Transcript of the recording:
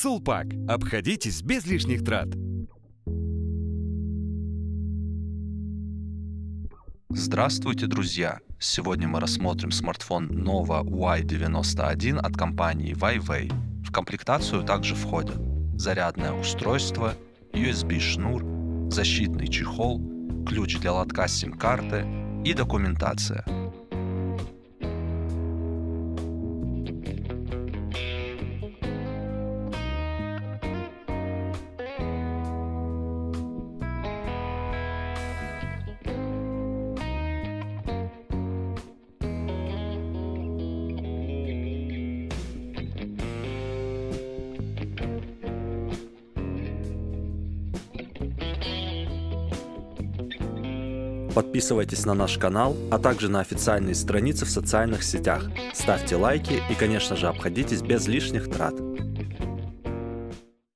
Сулпак. Обходитесь без лишних трат. Здравствуйте, друзья! Сегодня мы рассмотрим смартфон Nova Y91 от компании Huawei. В комплектацию также входят зарядное устройство, USB-шнур, защитный чехол, ключ для лотка сим-карты и документация – Подписывайтесь на наш канал, а также на официальные страницы в социальных сетях. Ставьте лайки и, конечно же, обходитесь без лишних трат.